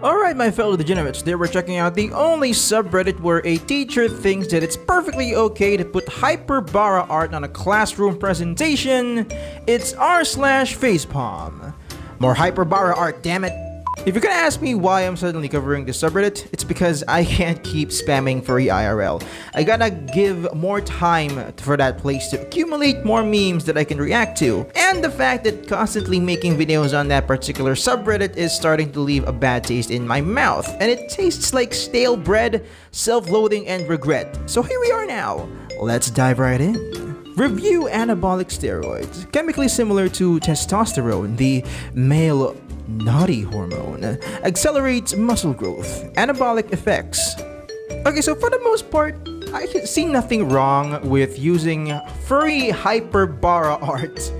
Alright my fellow degenerates, today we're checking out the only subreddit where a teacher thinks that it's perfectly okay to put hyperbara art on a classroom presentation. It's r slash facepalm. More hyperbara art, damn it! If you're gonna ask me why I'm suddenly covering this subreddit, it's because I can't keep spamming furry IRL. I gotta give more time for that place to accumulate more memes that I can react to. And the fact that constantly making videos on that particular subreddit is starting to leave a bad taste in my mouth. And it tastes like stale bread, self-loathing, and regret. So here we are now. Let's dive right in. Review anabolic steroids, chemically similar to testosterone, the male naughty hormone, accelerates muscle growth, anabolic effects. Okay, so for the most part, I see nothing wrong with using furry hyperbara art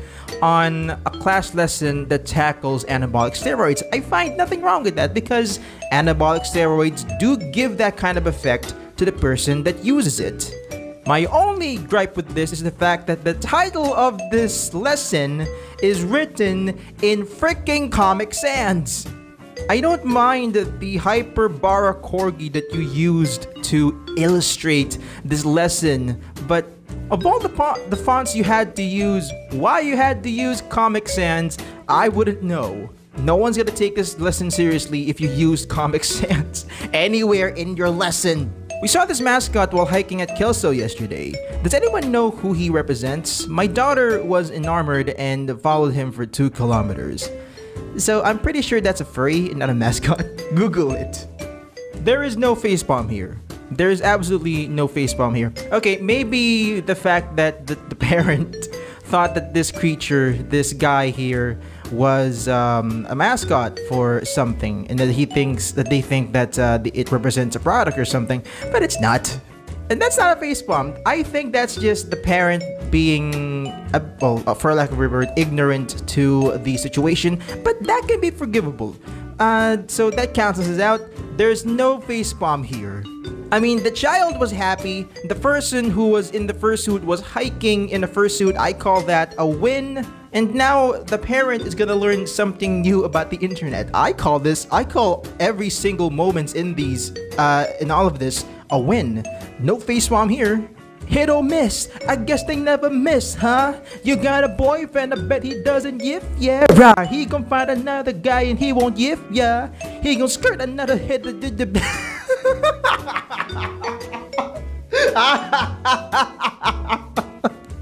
on a class lesson that tackles anabolic steroids. I find nothing wrong with that because anabolic steroids do give that kind of effect to the person that uses it. My only gripe with this is the fact that the title of this lesson is written in freaking Comic Sans. I don't mind the hyperbara corgi that you used to illustrate this lesson, but of all the, the fonts you had to use, why you had to use Comic Sans, I wouldn't know. No one's gonna take this lesson seriously if you used Comic Sans anywhere in your lesson. We saw this mascot while hiking at Kelso yesterday. Does anyone know who he represents? My daughter was enamored and followed him for 2 kilometers. So I'm pretty sure that's a furry, and not a mascot. Google it. There is no facepalm here. There is absolutely no facepalm here. Okay, maybe the fact that the, the parent thought that this creature, this guy here, was um, a mascot for something, and that he thinks that they think that uh, it represents a product or something, but it's not. And that's not a face facepalm. I think that's just the parent being, uh, well, uh, for lack of a better word, ignorant to the situation, but that can be forgivable. Uh, so that counts us out. There's no face facepalm here. I mean, the child was happy. The person who was in the fursuit was hiking in a fursuit. I call that a win. And now the parent is gonna learn something new about the internet. I call this, I call every single moments in these, uh, in all of this, a win. No facepalm here. Hit or miss, I guess they never miss, huh? You got a boyfriend, I bet he doesn't yip, yeah. Right, he gon' find another guy and he won't yip, yeah. He gon' skirt another hit.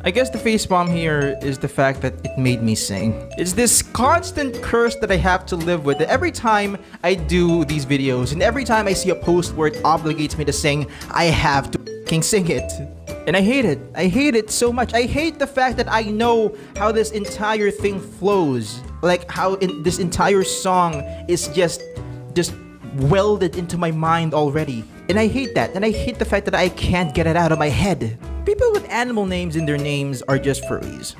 I guess the facepalm here is the fact that it made me sing. It's this constant curse that I have to live with. Every time I do these videos and every time I see a post where it obligates me to sing, I have to f***ing sing it. And I hate it. I hate it so much. I hate the fact that I know how this entire thing flows. Like how this entire song is just just welded into my mind already. And I hate that. And I hate the fact that I can't get it out of my head. People with animal names in their names are just furries.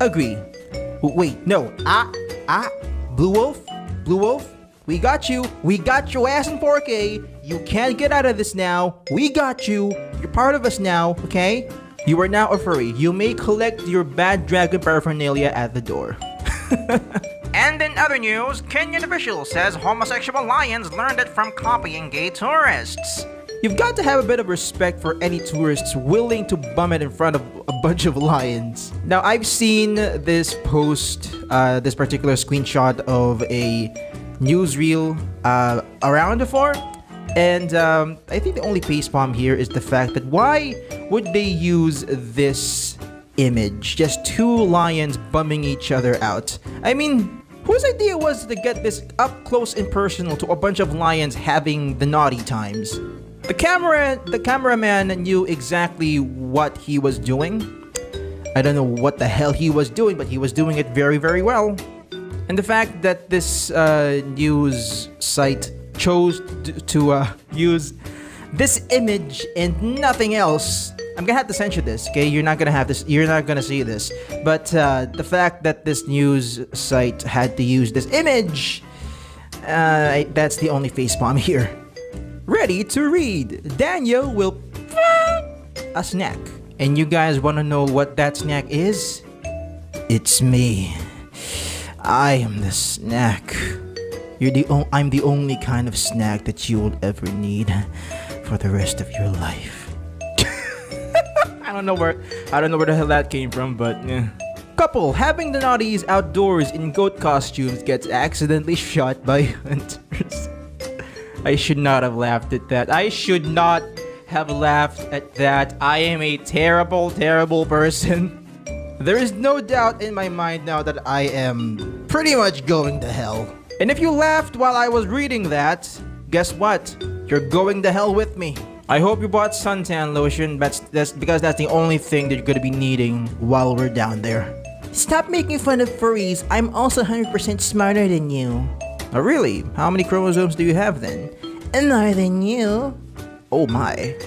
Agree. Wait, no. Ah, ah, Blue Wolf? Blue Wolf? We got you. We got your ass in 4K. You can't get out of this now. We got you. You're part of us now, okay? You are now a furry. You may collect your bad dragon paraphernalia at the door. And in other news, Kenyan official says homosexual lions learned it from copying gay tourists. You've got to have a bit of respect for any tourists willing to bum it in front of a bunch of lions. Now, I've seen this post, uh, this particular screenshot of a newsreel uh, around before, and um, I think the only facepalm here is the fact that why would they use this image? Just two lions bumming each other out. I mean, Whose idea was to get this up close and personal to a bunch of lions having the naughty times? The camera, the cameraman knew exactly what he was doing. I don't know what the hell he was doing, but he was doing it very, very well. And the fact that this uh, news site chose to uh, use this image and nothing else I'm gonna have to censor this, okay? You're not gonna have this, you're not gonna see this. But uh, the fact that this news site had to use this image, uh, that's the only facepalm here. Ready to read. Daniel will a snack. And you guys wanna know what that snack is? It's me. I am the snack. You're the o- I'm the only kind of snack that you will ever need for the rest of your life. I don't know where I don't know where the hell that came from, but yeah. Couple having the naughties outdoors in goat costumes gets accidentally shot by hunters. I should not have laughed at that. I should not have laughed at that. I am a terrible, terrible person. There is no doubt in my mind now that I am pretty much going to hell. And if you laughed while I was reading that, guess what? You're going to hell with me. I hope you bought suntan lotion. That's that's because that's the only thing that you're gonna be needing while we're down there. Stop making fun of furries. I'm also 100% smarter than you. Oh, really? How many chromosomes do you have then? More than you. Oh my.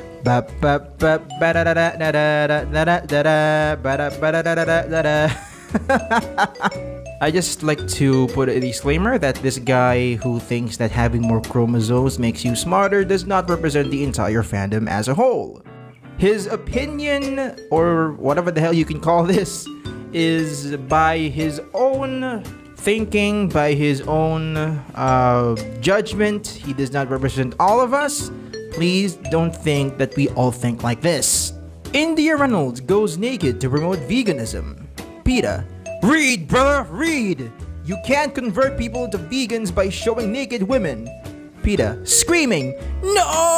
I just like to put a disclaimer that this guy who thinks that having more chromosomes makes you smarter does not represent the entire fandom as a whole. His opinion, or whatever the hell you can call this, is by his own thinking, by his own uh, judgment. He does not represent all of us. Please don't think that we all think like this. India Reynolds goes naked to promote veganism. PETA, read brother, read! You can't convert people into vegans by showing naked women. PETA, screaming, No!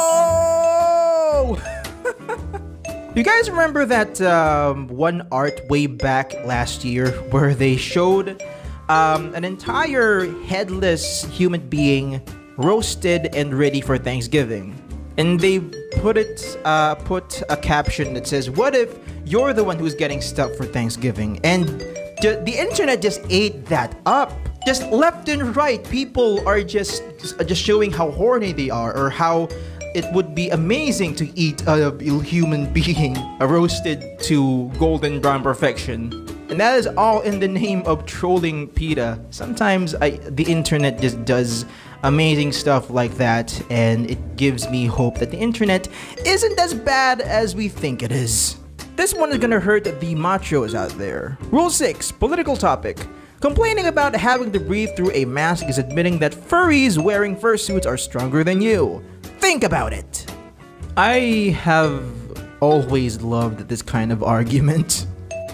you guys remember that um, one art way back last year where they showed um, an entire headless human being roasted and ready for Thanksgiving? And they put it, uh, put a caption that says, "What if you're the one who's getting stuff for Thanksgiving?" And ju- the internet just ate that up. Just left and right, people are just just showing how horny they are, or how it would be amazing to eat a human being roasted to golden brown perfection. And that is all in the name of trolling PETA. Sometimes I, the internet just does amazing stuff like that, and it gives me hope that the internet isn't as bad as we think it is. This one is gonna hurt the machos out there. Rule 6 Political topic. Complaining about having to breathe through a mask is admitting that furries wearing fursuits are stronger than you. Think about it. I have always loved this kind of argument.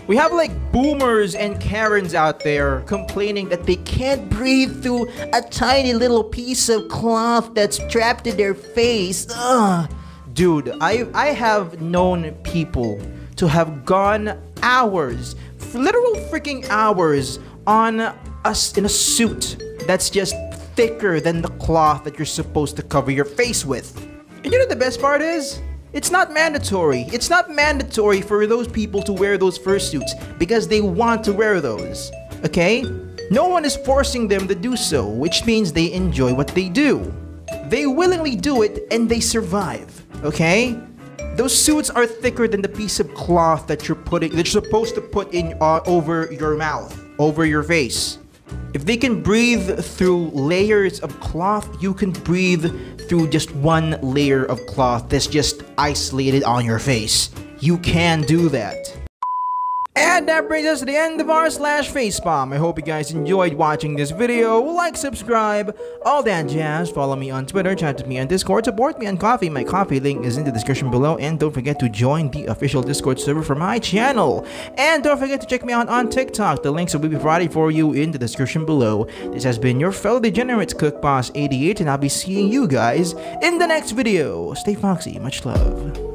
We have like boomers and Karens out there complaining that they can't breathe through a tiny little piece of cloth that's trapped in their face. Ugh. Dude, I I have known people to have gone hours, literal freaking hours on us in a suit that's just thicker than the cloth that you're supposed to cover your face with. And you know the best part is? It's not mandatory. It's not mandatory for those people to wear those fursuits because they want to wear those. Okay? No one is forcing them to do so, which means they enjoy what they do. They willingly do it and they survive. Okay? Those suits are thicker than the piece of cloth that you're putting that you're supposed to put in uh, over your mouth, over your face. If they can breathe through layers of cloth, you can breathe through just one layer of cloth that's just isolated on your face. You can do that. And that brings us to the end of our slash facepalm. I hope you guys enjoyed watching this video. Like, subscribe, all that jazz. Follow me on Twitter, chat with me on Discord, support me on Ko-fi. My Ko-fi link is in the description below. And don't forget to join the official Discord server for my channel. And don't forget to check me out on TikTok. The links will be provided for you in the description below. This has been your fellow degenerates, CookBoss88, and I'll be seeing you guys in the next video. Stay foxy. Much love.